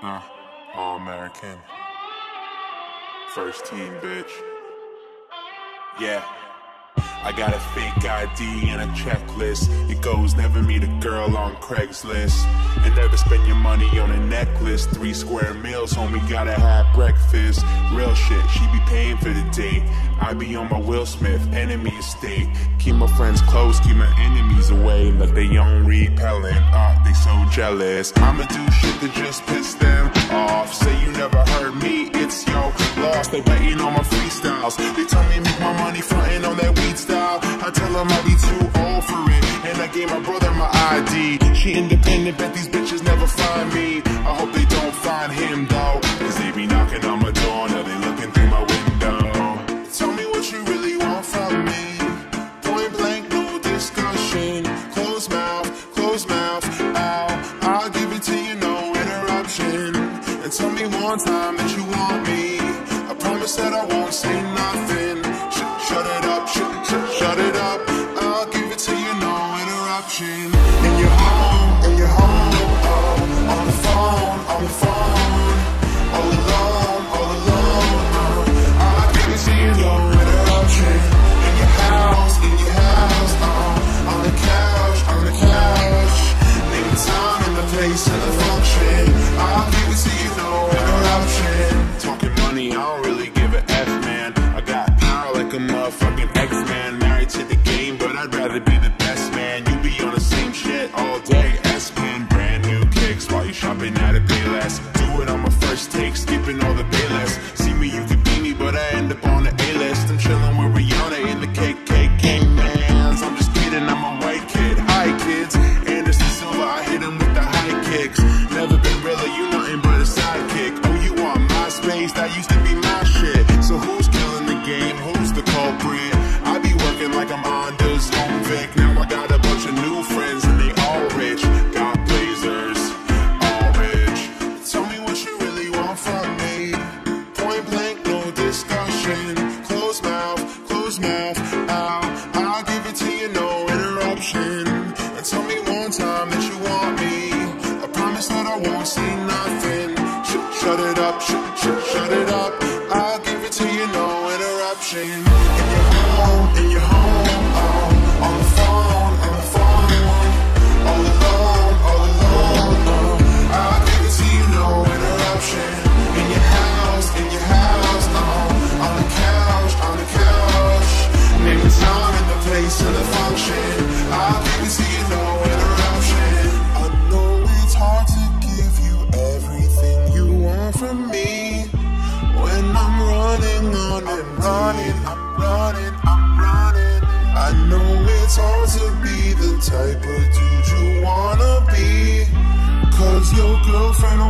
Uh, all American. First team, bitch. Yeah. I got a fake ID and a checklist. It goes never meet a girl on Craigslist. And never spend your money on a necklace. Three square meals, homie, gotta have breakfast. Real shit, she be paying for the date. I be on my Will Smith, enemy estate. Keep my friends close, keep my enemies away. Let they young repellent, ah, they so jealous. I'ma do shit that just piss them off. Say you for it. And I gave my brother my ID. She independent, bet these bitches never find me. I hope they don't find him though. Cause they be knocking on my door, now they looking through my window. Tell me what you really want from me. Point blank, no discussion. Close mouth, close mouth, ow. I'll give it to you, no interruption. And tell me one time that you want me. I promise that I won't say nothing. Interruption. And you're all day. S-Pen, brand new kicks while you shopping at a Payless. Do it on my first take, skipping all the won't say nothing. Sh- shut it up, sh- sh- shut it up. I'll give it to you, no interruption. In your home, in your home, oh, on the phone. Running, I'm running, I'm running. I know it's hard to be the type of dude you wanna be. Cause your girlfriend